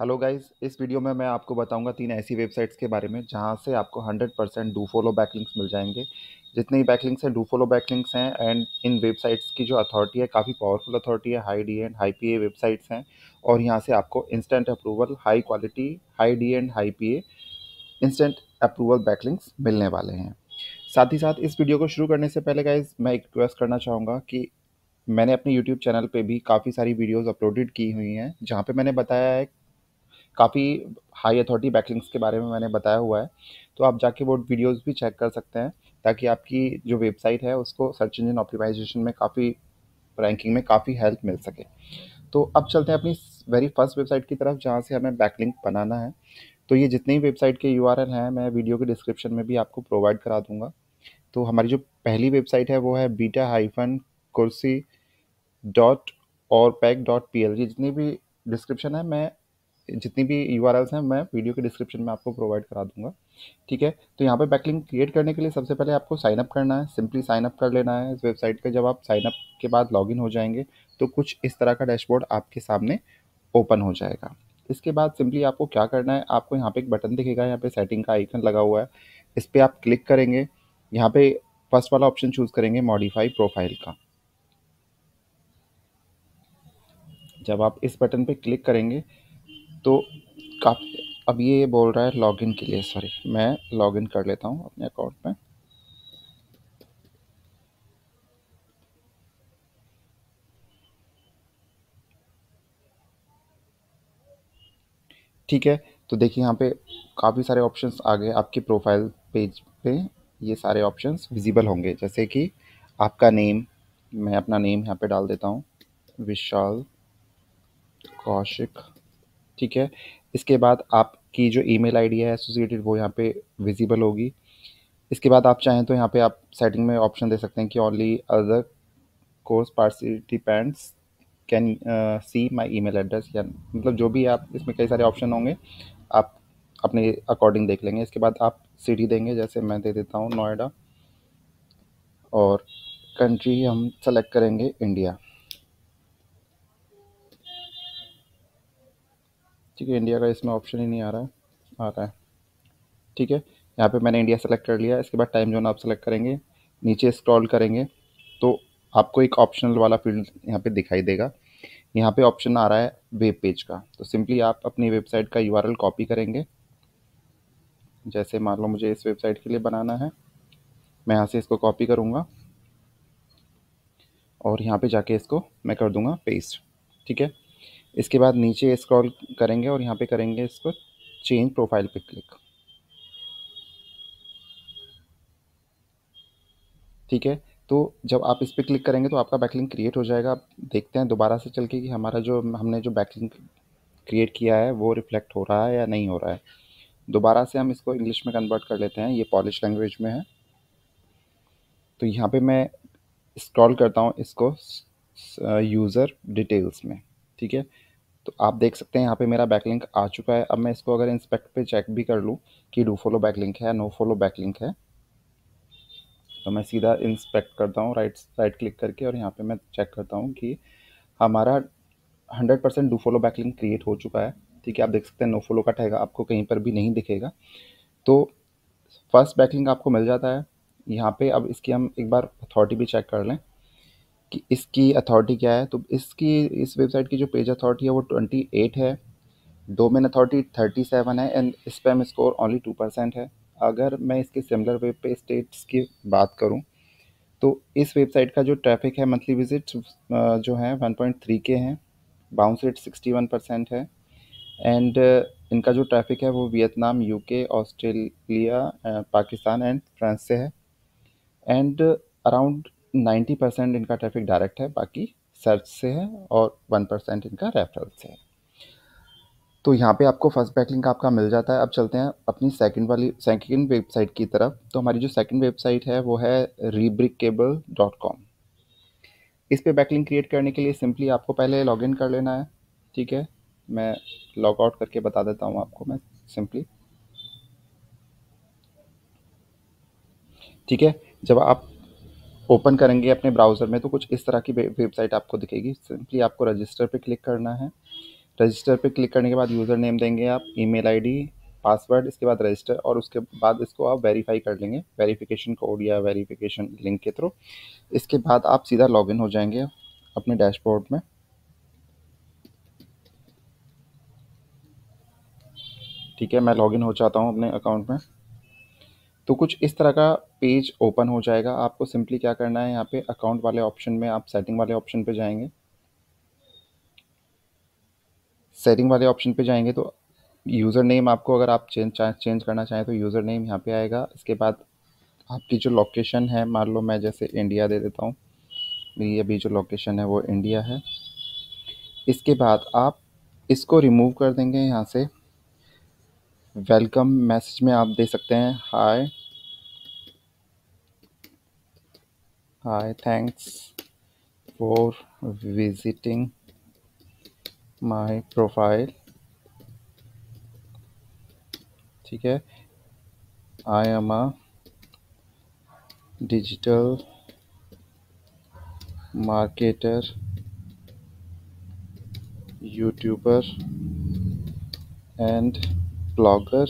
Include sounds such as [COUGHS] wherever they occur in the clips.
Hello guys इस video में मैं आपको बताऊँगा तीन ऐसी वेबसाइट्स के बारे में, जहाँ से आपको 100 परसेंट डू फॉलो बैकलिंक्स मिल जाएँगे। जितने भी बैकलिंक्स हैं डू फॉलो बैकलिंक्स हैं एंड इन वेबसाइट्स की जो अथॉरिटी है, काफ़ी पावरफुल अथॉरिटी है high D and high P A websites हैं, और यहाँ से आपको instant approval high quality high D and high P A instant approval backlinks मिलने वाले हैं। साथ ही साथ इस वीडियो को शुरू करने से पहले गाइज़ मैं एक रिक्वेस्ट करना चाहूँगा कि मैंने अपने यूट्यूब चैनल पे भी काफ़ी सारी वीडियोस अपलोडेड की हुई हैं, जहाँ पे मैंने बताया है काफ़ी हाई अथॉरिटी बैकलिंग्स के बारे में मैंने बताया हुआ है। तो आप जाके वो वीडियोज़ भी चेक कर सकते हैं, ताकि आपकी जो वेबसाइट है, उसको सर्च इंजन ऑप्टिमाइजेशन में काफ़ी रैंकिंग में काफ़ी हेल्प मिल सके। तो अब चलते हैं अपनी वेरी फ़र्स्ट वेबसाइट की तरफ़, जहाँ से हमें बैकलिंक बनाना है। तो ये जितनी भी वेबसाइट के यू हैं, मैं वीडियो के डिस्क्रिप्शन में भी आपको प्रोवाइड करा दूँगा। तो हमारी जो पहली वेबसाइट है, वो है बीटा हाइफन कुर्सी डॉट और पैक डॉट पी एल जितनी भी डिस्क्रिप्शन है, मैं जितनी भी यू आर हैं, मैं वीडियो के डिस्क्रिप्शन में आपको प्रोवाइड करा दूँगा। ठीक है? तो यहाँ पे बैकलिंक क्रिएट करने के लिए सबसे पहले आपको साइन अप करना है। सिंपली साइन अप कर लेना है। इस वेबसाइट का जब आप साइन अप के बाद लॉगिन हो जाएँगे तो कुछ इस तरह का डैशबोर्ड आपके सामने ओपन हो जाएगा। इसके बाद सिंपली आपको क्या करना है? आपको यहाँ पे एक बटन दिखेगा। यहाँ पे सेटिंग का आइकन लगा हुआ है। इस पर आप क्लिक करेंगे। यहाँ पे फ़र्स्ट वाला ऑप्शन चूज़ करेंगे मॉडिफाई प्रोफ़ाइल का। जब आप इस बटन पे क्लिक करेंगे तो काफ़ी, अब ये बोल रहा है लॉगिन के लिए सॉरी मैं लॉगिन कर लेता हूँ अपने अकाउंट में। ठीक है तो देखिए यहाँ पे काफ़ी सारे ऑप्शंस आ गए, आपकी प्रोफ़ाइल पेज पे ये सारे ऑप्शंस विजिबल होंगे। जैसे कि आपका नेम मैं अपना नेम यहाँ पे डाल देता हूँ, विशाल कौशिक ठीक है? इसके बाद आपकी जो ईमेल आईडी है एसोसिएटेड वो यहाँ पे विजिबल होगी। इसके बाद आप चाहें तो यहाँ पे आप सेटिंग में ऑप्शन दे सकते हैं कि only other course participants can see my email address या मतलब जो भी आप, इसमें कई सारे ऑप्शन होंगे। आप अपने अकॉर्डिंग देख लेंगे। इसके बाद आप सिटी देंगे, जैसे मैं दे देता हूँ, नोएडा। और कंट्री हम सेलेक्ट करेंगे इंडिया ठीक है इंडिया का इसमें ऑप्शन ही नहीं आ रहा है, आ रहा है। ठीक है? यहाँ पे मैंने इंडिया सेलेक्ट कर लिया, इसके बाद टाइम जोन आप सेलेक्ट करेंगे, नीचे स्क्रॉल करेंगे तो आपको एक ऑप्शनल वाला फ़ील्ड यहाँ पे दिखाई देगा। यहाँ पे ऑप्शन आ रहा है वेब पेज का। तो सिंपली आप अपनी वेबसाइट का यूआरएल कॉपी करेंगे। जैसे मान लो मुझे इस वेबसाइट के लिए बनाना है, मैं यहाँ से इसको कॉपी करूँगा, और यहाँ पे जाके इसको मैं कर दूँगा पेस्ट ठीक है? इसके बाद नीचे स्क्रॉल करेंगे और यहाँ पे करेंगे इसको चेंज प्रोफ़ाइल पे क्लिक ठीक है? तो जब आप इस पर क्लिक करेंगे तो आपका बैकलिंग क्रिएट हो जाएगा। आप देखते हैं दोबारा से चल के कि हमारा जो, हमने जो बैकलिंग क्रिएट किया है, वो रिफ्लेक्ट हो रहा है या नहीं हो रहा है। दोबारा से हम इसको इंग्लिश में कन्वर्ट कर लेते हैं। ये पॉलिश लैंग्वेज में है। तो यहाँ पे मैं स्क्रॉल करता हूँ इसको यूज़र डिटेल्स में। ठीक है? तो आप देख सकते हैं, यहाँ पे मेरा बैकलिंक आ चुका है। अब मैं इसको अगर इंस्पेक्ट पे चेक भी कर लूँ कि डू फॉलो बैकलिंक है नो फॉलो बैकलिंक है तो मैं सीधा इंस्पेक्ट करता हूँ राइट राइट क्लिक करके और यहाँ पे मैं चेक करता हूँ कि हमारा hundred percent do follow backlink create हो चुका है। ठीक है, आप देख सकते हैं नो फॉलो का टैग आपको कहीं पर भी नहीं दिखेगा। तो फ़र्स्ट बैकलिंक आपको मिल जाता है। यहाँ पे अब इसकी हम एक बार अथॉरिटी भी चेक कर लें। कि इसकी अथॉरिटी क्या है? तो इसकी, इस वेबसाइट की जो पेज अथॉरिटी है वो ट्वेंटी एट है। डोमेन अथॉरिटी थर्टी सेवन है and spam score only two percent है। अगर मैं इसके सिमिलर वेब पे स्टेट्स की बात करूँ तो इस वेबसाइट का जो ट्रैफ़िक है मंथली विज़िट जो है वन पॉइंट थ्री के हैं। Bounce rate sixty one percent है एंड इनका जो ट्रैफ़िक है वो Vietnam UK Australia Pakistan and France से है। एंड अराउंड नाइन्टी परसेंट इनका ट्रैफ़िक डायरेक्ट है, बाकी सर्च से है और वन परसेंट इनका रेफरल से है। तो यहाँ पे आपको फ़र्स्ट बैकलिंक आपका मिल जाता है। अब चलते हैं अपनी सेकंड वाली सेकंड वेबसाइट की तरफ़। तो हमारी जो सेकंड वेबसाइट है, वो है रीब्रिकेबल डॉट कॉम इस पर बैकलिंग क्रिएट करने के लिए सिंपली आपको पहले लॉगिन कर लेना है, ठीक है? मैं लॉग आउट करके बता देता हूँ आपको मैं सिंपली ठीक है? जब आप ओपन करेंगे अपने ब्राउज़र में तो कुछ इस तरह की वेबसाइट आपको दिखेगी। सिंपली आपको रजिस्टर पे क्लिक करना है। रजिस्टर पे क्लिक करने के बाद यूज़र नेम देंगे आप, ईमेल आईडी, पासवर्ड, इसके बाद रजिस्टर, और उसके बाद इसको आप वेरीफाई कर लेंगे, वेरिफिकेशन कोड या वेरिफिकेशन लिंक के थ्रू। इसके बाद आप सीधा लॉगिन हो जाएँगे अपने डैशबोर्ड में। ठीक है, मैं लॉगिन हो चाहता हूँ अपने अकाउंट में। तो कुछ इस तरह का पेज ओपन हो जाएगा। आपको सिंपली क्या करना है, यहाँ पे अकाउंट वाले ऑप्शन में आप सेटिंग वाले ऑप्शन पे जाएँगे। सेटिंग वाले ऑप्शन पे जाएँगे तो यूज़र नेम आपको अगर आप चेंज चेंज करना चाहें तो यूज़र नेम यहाँ पे आएगा। इसके बाद आपकी जो लोकेशन है, मान लो मैं जैसे इंडिया दे देता हूँ। मेरी अभी जो लोकेशन है वो इंडिया है। इसके बाद आप इसको रिमूव कर देंगे यहाँ से। वेलकम मैसेज में आप दे सकते हैं, hi. Hi thanks for visiting my profile ठीक है I am a digital marketer YouTuber and blogger.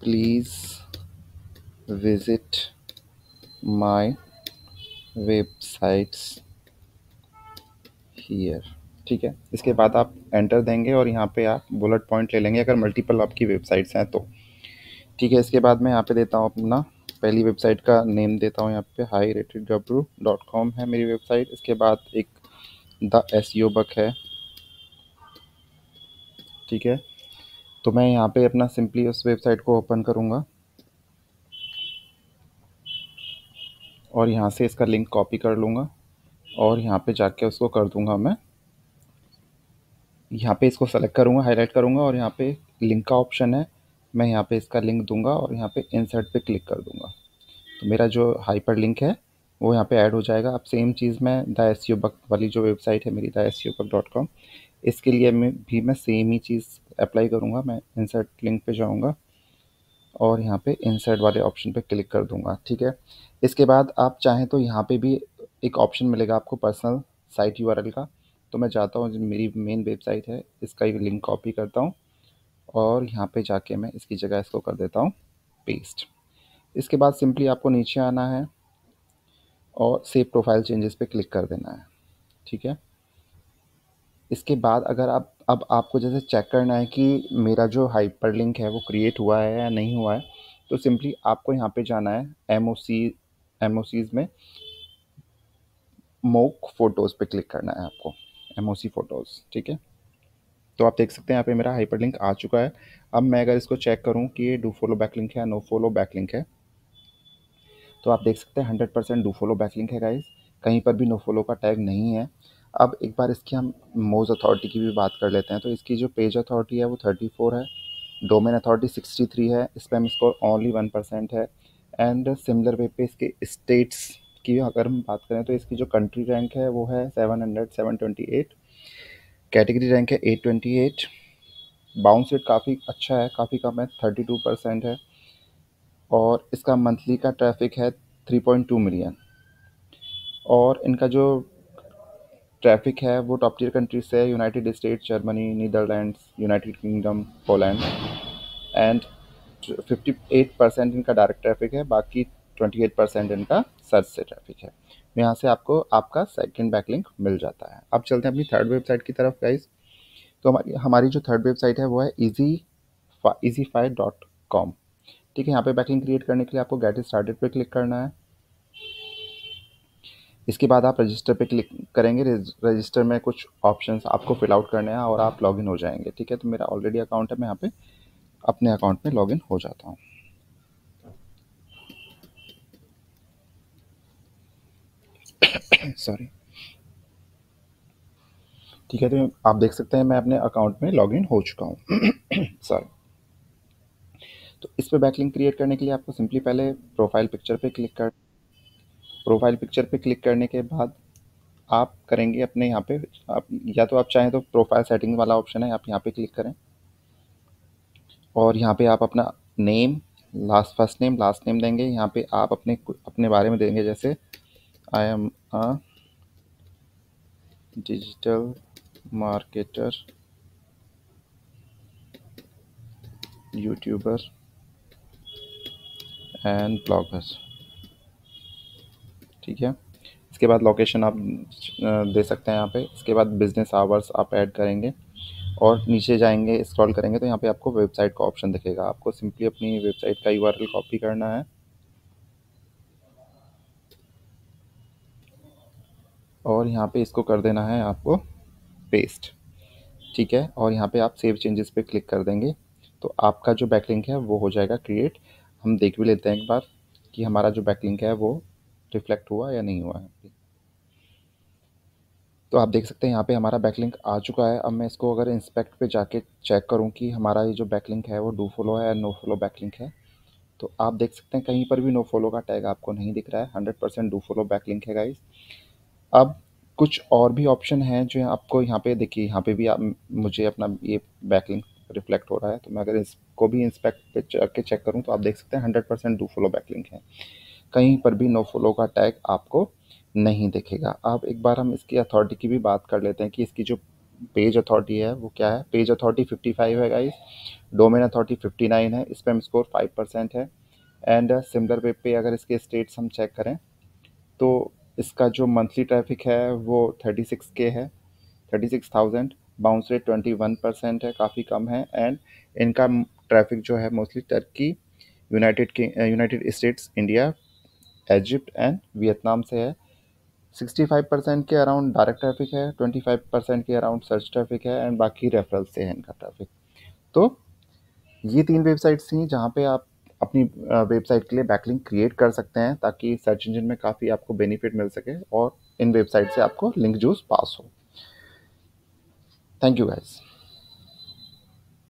Please visit my websites here. ठीक है? इसके बाद आप एंटर देंगे और यहाँ पे आप बुलेट पॉइंट ले लेंगे अगर मल्टीपल आपकी वेबसाइट्स हैं तो। ठीक है, इसके बाद मैं यहाँ पे देता हूँ अपना पहली वेबसाइट का नेम देता हूँ यहाँ पे high rated W dot com है मेरी वेबसाइट इसके बाद एक द एस बक है। ठीक है? तो मैं यहाँ पे अपना सिंपली उस वेबसाइट को ओपन करूँगा। और यहाँ से इसका लिंक कॉपी कर लूँगा और यहाँ पे जाके उसको कर दूँगा मैं। यहाँ पे इसको सेलेक्ट करूँगा हाईलाइट करूँगा और यहाँ पे लिंक का ऑप्शन है, मैं यहाँ पे इसका लिंक दूँगा और यहाँ पे इंसर्ट पे क्लिक कर दूँगा। तो मेरा जो हाइपर लिंक है, वो यहाँ पे ऐड हो जाएगा। अब सेम चीज़ मैं द एस वाली जो वेबसाइट है मेरी द एस इसके लिए मैं भी मैं सेम ही चीज़ अप्लाई करूँगा। मैं इंसर्ट लिंक पे जाऊँगा। और यहाँ पे इंसर्ट वाले ऑप्शन पे क्लिक कर दूँगा, ठीक है? इसके बाद आप चाहें तो यहाँ पे भी एक ऑप्शन मिलेगा आपको पर्सनल साइट यू का। तो मैं चाहता हूँ, मेरी मेन वेबसाइट है, इसका एक लिंक कॉपी करता हूँ और यहाँ पे जाके मैं इसकी जगह इसको कर देता हूँ पेस्ट इसके बाद सिंपली आपको नीचे आना है और सेव प्रोफ़ाइल चेंजेस पे क्लिक कर देना है, ठीक है? इसके बाद अगर आप अब आपको जैसे चेक करना है कि मेरा जो हाइपर लिंक है वो क्रिएट हुआ है या नहीं हुआ है तो सिंपली आपको यहाँ पे जाना है M O C M O Cs में मोक फ़ोटोज़ पे क्लिक करना है आपको एम ओ सी फ़ोटोज़ ठीक है? तो आप देख सकते हैं यहाँ पे मेरा हाइपर लिंक आ चुका है। अब मैं अगर इसको चेक करूँ कि ये डू फॉलो बैक लिंक है नो फॉलो बैक लिंक है तो आप देख सकते हैं hundred percent do follow backlink है गाइज़ कहीं पर भी नो फॉलो का टैग नहीं है। अब एक बार इसकी हम मोज अथॉरिटी की भी बात कर लेते हैं तो इसकी जो पेज अथॉरिटी है वो थर्टी फोर है, डोमेन अथॉरिटी सिक्सटी थ्री है spam score only one percent है एंड सिमिलर वे पे इसके स्टेट्स की अगर हम बात करें तो इसकी जो कंट्री रैंक है वो है seven hundred seven twenty eight category rank है eight twenty eight bounce rate काफ़ी अच्छा है, काफ़ी कम है थर्टी टू परसेंट है, और इसका मंथली का ट्रैफ़िक है थ्री पॉइंट टू मिलियन और इनका जो ट्रैफ़िक है, वो टॉप टीयर कंट्रीज़ से United States Germany Netherlands United Kingdom Poland and 58 percent इनका डायरेक्ट ट्रैफ़िक है, बाकी 28 परसेंट इनका सर्च से ट्रैफ़िक है। यहाँ से आपको आपका सेकंड बैकलिंक मिल जाता है। अब चलते हैं अपनी थर्ड वेबसाइट की तरफ़ गाइज़ तो हमारी हमारी जो थर्ड वेबसाइट है, वो है easy easy five dot com ठीक है, यहाँ पे बैकलिंक क्रिएट करने के लिए आपको गेट स्टार्टेड पे क्लिक करना है। इसके बाद आप रजिस्टर पे क्लिक करेंगे रजिस्टर में कुछ ऑप्शंस आपको फिल आउट करने हैं और आप लॉगिन हो जाएँगे, ठीक है? तो मेरा ऑलरेडी अकाउंट है, मैं यहाँ पे अपने अकाउंट में लॉगिन हो जाता हूँ। [COUGHS] सॉरी ठीक है तो आप देख सकते हैं मैं अपने अकाउंट में लॉगिन हो चुका हूँ। [COUGHS] सॉरी तो इस पर बैकलिंक क्रिएट करने के लिए आपको सिंपली पहले प्रोफ़ाइल पिक्चर पे क्लिक कर प्रोफ़ाइल पिक्चर पे क्लिक करने के बाद आप करेंगे अपने यहाँ पे, आप, या तो आप चाहें तो प्रोफ़ाइल सेटिंग वाला ऑप्शन है, आप यहाँ पे क्लिक करें। और यहाँ पे आप अपना name last first name last name देंगे। यहाँ पे आप अपने अपने बारे में देंगे, जैसे I am a digital marketer YouTuber and bloggers ठीक है? इसके बाद लोकेशन आप दे सकते हैं यहाँ पे। इसके बाद बिज़नेस आवर्स आप ऐड करेंगे और नीचे जाएँगे स्क्रॉल करेंगे तो यहाँ पे आपको वेबसाइट का ऑप्शन दिखेगा। आपको सिंपली अपनी वेबसाइट का यूआरएल कॉपी करना है। और यहाँ पे इसको कर देना है आपको पेस्ट ठीक है? और यहाँ पे आप सेव चेंजेस पे क्लिक कर देंगे। तो आपका जो बैकलिंक है, वो हो जाएगा क्रिएट हम देख भी लेते हैं एक बार कि हमारा जो बैकलिंक है, वो रिफ्लेक्ट हुआ या नहीं हुआ है? तो आप देख सकते हैं, यहाँ पे हमारा बैकलिंक आ चुका है। अब मैं इसको अगर इंस्पेक्ट पे जाके चेक करूँ कि हमारा ये जो बैकलिंक है, वो डू फॉलो है या नो फॉलो बैकलिंक है। तो आप देख सकते हैं, कहीं पर भी नो फॉलो का टैग आपको नहीं दिख रहा है। Hundred percent do follow backlink है गाइज़ अब कुछ और भी ऑप्शन हैं जो आपको यहाँ पे, देखिए, यहाँ पे भी आप, मुझे अपना ये बैकलिंक रिफ्लेक्ट हो रहा है। तो मैं अगर इसको भी इंस्पेक्ट पे चेक करूँ तो आप देख सकते हैं hundred percent do follow backlink है। कहीं पर भी नो फॉलो का टैग आपको नहीं दिखेगा। अब एक बार हम इसकी अथॉरिटी की भी बात कर लेते हैं कि इसकी जो पेज अथॉरिटी है वो क्या है? पेज अथॉरिटी 55 है गाइस डोमेन अथॉरिटी 59 है. हम स्कोर 5 परसेंट है. एंड सिमिलर वेब पे अगर इसके स्टेट्स हम चेक करें तो इसका जो मंथली ट्रैफ़िक है वो 36 के है. 36,000 बाउंस रेट 21 परसेंट है काफ़ी कम है. एंड इनका ट्रैफ़िक जो है mostly Turkey United United States India Egypt and Vietnam से है। 65 परसेंट के अराउंड डायरेक्ट ट्रैफ़िक है 25 परसेंट के अराउंड सर्च ट्रैफ़िक है एंड बाकी रेफरल से है इनका ट्रैफ़िक तो ये तीन वेबसाइट्स थी जहाँ पे आप अपनी वेबसाइट के लिए बैकलिंक क्रिएट कर सकते हैं ताकि सर्च इंजन में काफ़ी आपको बेनिफिट मिल सके और इन वेबसाइट से आपको लिंक जूस पास हो। Thank you guys